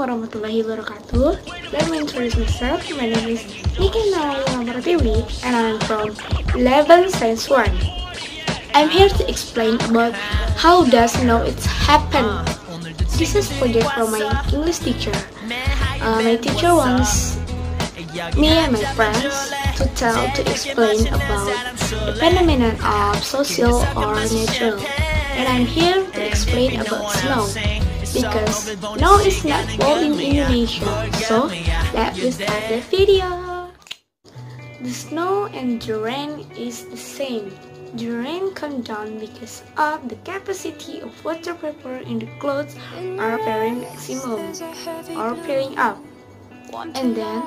wabarakatuh. Let me introduce myself. My name is Niken Pratiwi and I'm from 11 Science 1. I'm here to explain about how does snow it happen. This is project from my English teacher. Uh, my teacher wants me and my friends to tell to explain about the phenomenon of social or natural. And I'm here to explain about snow because no is not falling in Indonesia. So let's start the video. The snow and the rain is the same. The rain comes down because of the capacity of water vapor in the clouds are very maximum or filling up. And then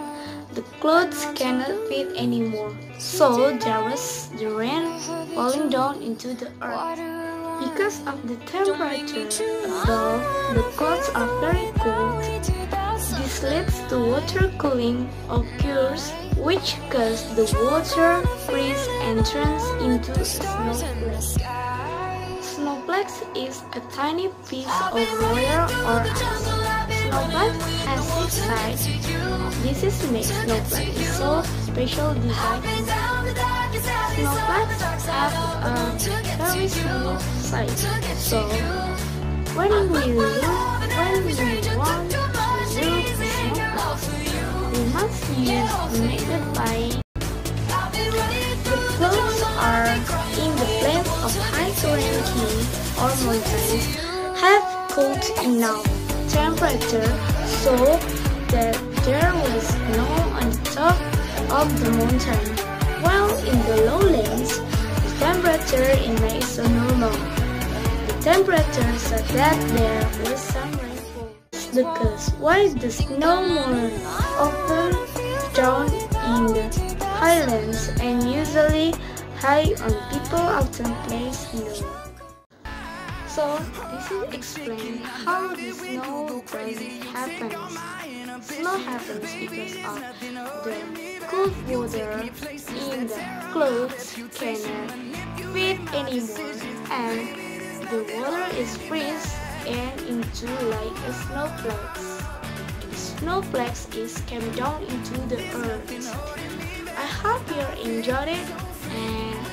the clothes cannot fit anymore. So there was the rain falling down into the earth. Because of the temperature above, the clouds are very cold. This leads to water cooling occurs, which causes the water freeze and turns into a snowflake. Snowflakes is a tiny piece of water or ice. Snowflake has six sides. This is makes snowflake so special design. Snowflakes have a very small size, so when we look, when we want to look snowflakes, we must use. The clouds are in the place of high ranking or mountains have cooled enough temperature so that there was snow on the top of the mountain while in the lowlands, the temperature in May is normal. The temperature so that there was some rainfall. Because why the snow more often down in the highlands and usually high on people often place snow. So this is explain how the snow happens. Snow happens because of the cold water in the clothes cannot fit anymore and the water is freeze and into like a snowflakes. Snowflakes is came down into the earth. I hope you enjoyed it and